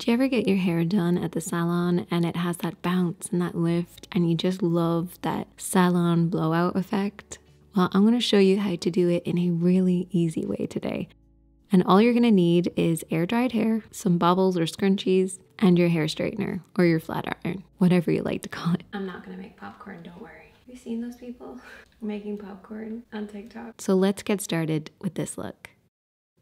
Do you ever get your hair done at the salon and it has that bounce and that lift, and you just love that salon blowout effect? Well, I'm going to show you how to do it in a really easy way today. And all you're going to need is air dried hair, some bobbles or scrunchies, and your hair straightener or your flat iron, whatever you like to call it. I'm not going to make popcorn, don't worry. Have you seen those people making popcorn on TikTok? So let's get started with this look.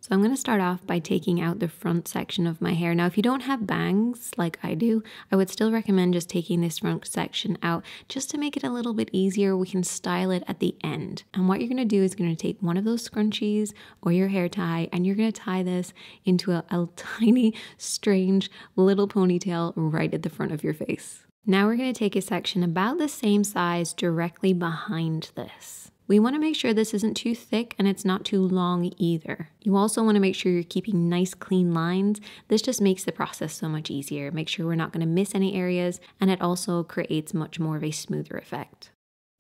So I'm going to start off by taking out the front section of my hair. Now, if you don't have bangs like I do, I would still recommend just taking this front section out just to make it a little bit easier. We can style it at the end. And what you're going to do is going to take one of those scrunchies or your hair tie and you're going to tie this into a, a tiny, strange little ponytail right at the front of your face. Now we're going to take a section about the same size directly behind this. We want to make sure this isn't too thick and it's not too long either. You also want to make sure you're keeping nice clean lines. This just makes the process so much easier. Make sure we're not going to miss any areas and it also creates much more of a smoother effect.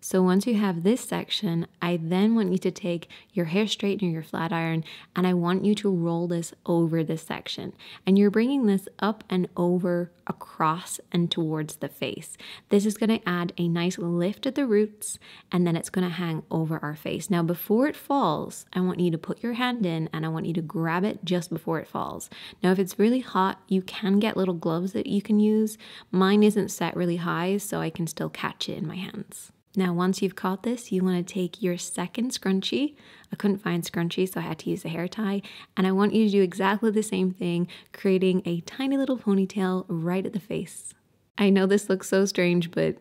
So once you have this section, I then want you to take your hair straightener, your flat iron, and I want you to roll this over this section. And you're bringing this up and over, across, and towards the face. This is going to add a nice lift at the roots, and then it's going to hang over our face. Now, before it falls, I want you to put your hand in and I want you to grab it just before it falls. Now, if it's really hot, you can get little gloves that you can use. Mine isn't set really high, so I can still catch it in my hands. Now, once you've caught this, you want to take your second scrunchie. I couldn't find scrunchie, so I had to use a hair tie. And I want you to do exactly the same thing, creating a tiny little ponytail right at the face. I know this looks so strange, but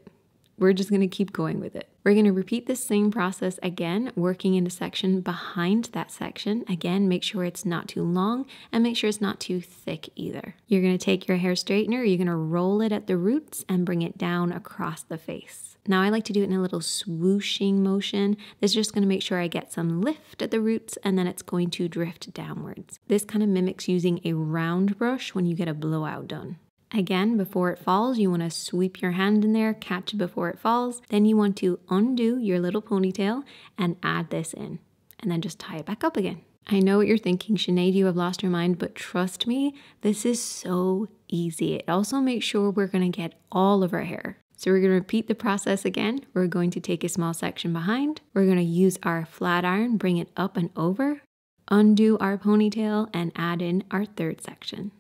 we're just going to keep going with it. We're going to repeat this same process again, working in a section behind that section. Again, make sure it's not too long and make sure it's not too thick either. You're going to take your hair straightener, you're going to roll it at the roots and bring it down across the face. Now I like to do it in a little swooshing motion. This is just going to make sure I get some lift at the roots and then it's going to drift downwards. This kind of mimics using a round brush when you get a blowout done. Again, before it falls, you want to sweep your hand in there, catch it before it falls. Then you want to undo your little ponytail and add this in, and then just tie it back up again. I know what you're thinking, Sinead, you have lost your mind, but trust me, this is so easy. It also makes sure we're going to get all of our hair. So we're going to repeat the process again. We're going to take a small section behind. We're going to use our flat iron, bring it up and over, undo our ponytail, and add in our third section.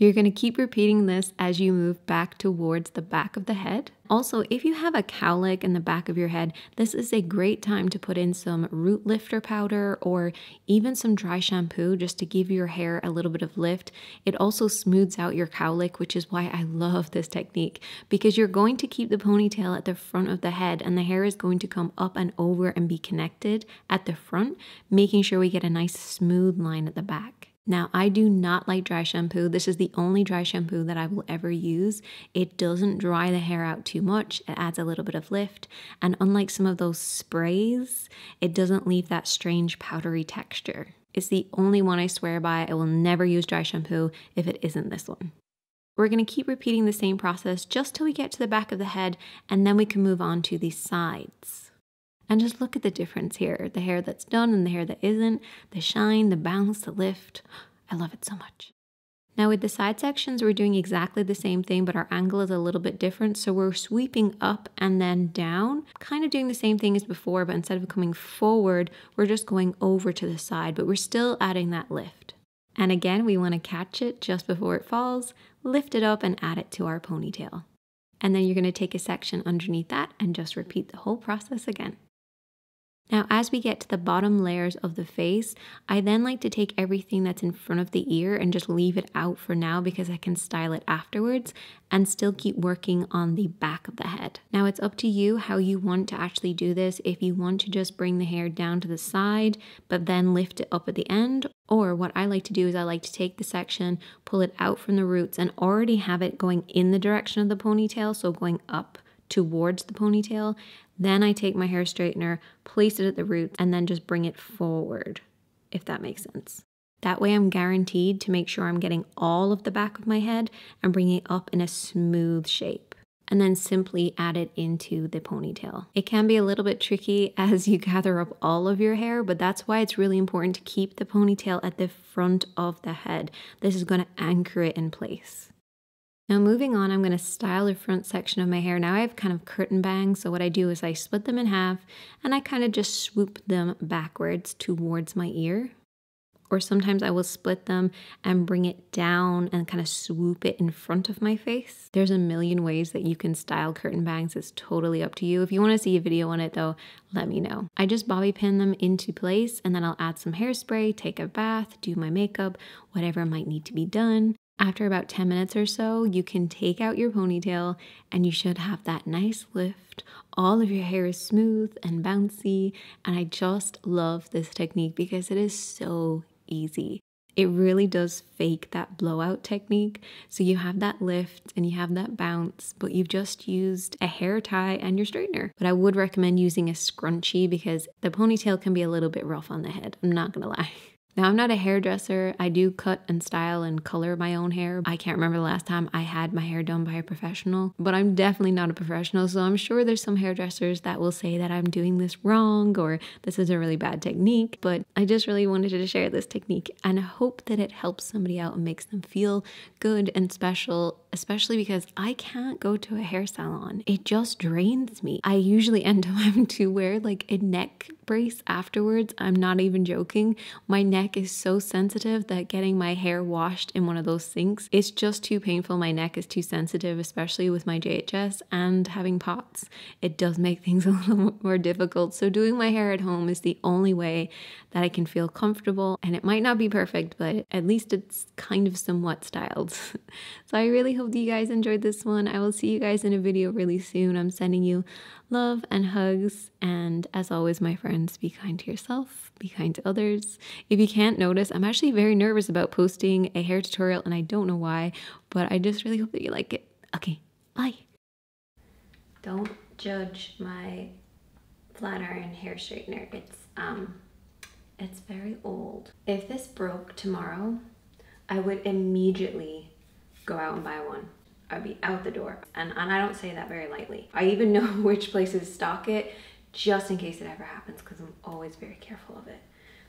You're going to keep repeating this as you move back towards the back of the head. Also, if you have a cowlick in the back of your head, this is a great time to put in some root lifter powder or even some dry shampoo just to give your hair a little bit of lift. It also smooths out your cowlick, which is why I love this technique because you're going to keep the ponytail at the front of the head and the hair is going to come up and over and be connected at the front, making sure we get a nice smooth line at the back. Now, I do not like dry shampoo. This is the only dry shampoo that I will ever use. It doesn't dry the hair out too much, it adds a little bit of lift. And unlike some of those sprays, it doesn't leave that strange powdery texture. It's the only one I swear by. I will never use dry shampoo if it isn't this one. We're going to keep repeating the same process just till we get to the back of the head, and then we can move on to the sides. And just look at the difference here the hair that's done and the hair that isn't, the shine, the bounce, the lift. I love it so much. Now, with the side sections, we're doing exactly the same thing, but our angle is a little bit different. So we're sweeping up and then down, kind of doing the same thing as before, but instead of coming forward, we're just going over to the side, but we're still adding that lift. And again, we want to catch it just before it falls, lift it up, and add it to our ponytail. And then you're going to take a section underneath that and just repeat the whole process again. Now, as we get to the bottom layers of the face, I then like to take everything that's in front of the ear and just leave it out for now because I can style it afterwards and still keep working on the back of the head. Now, it's up to you how you want to actually do this. If you want to just bring the hair down to the side, but then lift it up at the end, or what I like to do is I like to take the section, pull it out from the roots, and already have it going in the direction of the ponytail, so going up towards the ponytail. Then I take my hair straightener, place it at the roots, and then just bring it forward, if that makes sense. That way, I'm guaranteed to make sure I'm getting all of the back of my head and bringing it up in a smooth shape. and then simply add it into the ponytail. It can be a little bit tricky as you gather up all of your hair, but that's why it's really important to keep the ponytail at the front of the head. This is going to anchor it in place. Now moving on, I'm going to style the front section of my hair. Now I have kind of curtain bangs, so what I do is I split them in half and I kind of just swoop them backwards towards my ear. Or sometimes I will split them and bring it down and kind of swoop it in front of my face. There's a million ways that you can style curtain bangs. It's totally up to you. If you want to see a video on it though, let me know. I just bobby pin them into place and then I'll add some hairspray, take a bath, do my makeup, whatever might need to be done. After about 10 minutes or so, you can take out your ponytail and you should have that nice lift. All of your hair is smooth and bouncy, and I just love this technique because it is so easy. It really does fake that blowout technique. So you have that lift and you have that bounce, but you've just used a hair tie and your straightener. But I would recommend using a scrunchie because the ponytail can be a little bit rough on the head. I'm not gonna lie. Now, I'm not a hairdresser. I do cut and style and color my own hair. I can't remember the last time I had my hair done by a professional, but I'm definitely not a professional. So I'm sure there's some hairdressers that will say that I'm doing this wrong or this is a really bad technique. But I just really wanted to share this technique and I hope that it helps somebody out and makes them feel good and special, especially because I can't go to a hair salon. It just drains me. I usually end up having to wear like a neck brace afterwards. I'm not even joking. My neck is so sensitive that getting my hair washed in one of those sinks, is just too painful. My neck is too sensitive, especially with my JHS and having POTS. It does make things a little more difficult. So doing my hair at home is the only way that I can feel comfortable. And it might not be perfect, but at least it's kind of somewhat styled. so I really hope that you guys enjoyed this one. I will see you guys in a video really soon. I'm sending you love and hugs. And as always, my friends, be kind to yourself, be kind to others. If you can't notice, I'm actually very nervous about posting a hair tutorial and I don't know why, but I just really hope that you like it. Okay, bye. Don't judge my flat iron hair straightener. It's um it's very old. If this broke tomorrow, I would immediately go out and buy one. I'd be out the door. And, and I don't say that very lightly. I even know which places stock it just in case it ever happens because I'm always very careful of it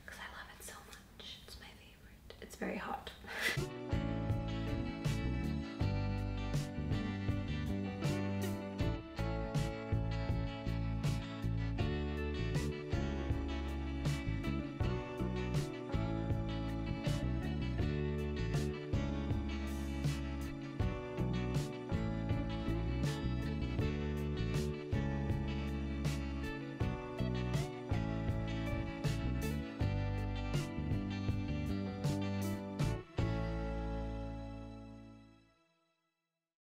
because I love it so much. It's my favorite. It's very hot.